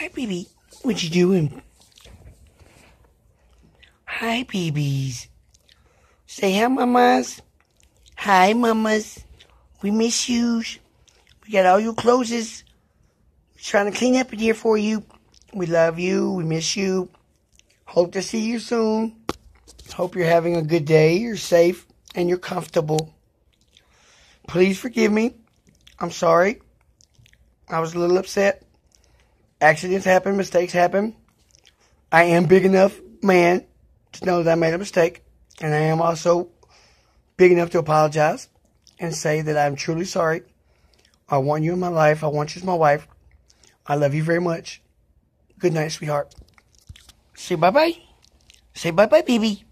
Hi, baby. What you doing? Hi, babies. Say hi, mamas. Hi, mamas. We miss you. We got all your clothes. We're Trying to clean up in here for you. We love you. We miss you. Hope to see you soon. Hope you're having a good day. You're safe and you're comfortable. Please forgive me. I'm sorry. I was a little upset. Accidents happen, mistakes happen. I am big enough man to know that I made a mistake, and I am also big enough to apologize and say that I'm truly sorry. I want you in my life. I want you as my wife. I love you very much. Good night, sweetheart. Say bye bye. Say bye bye, baby.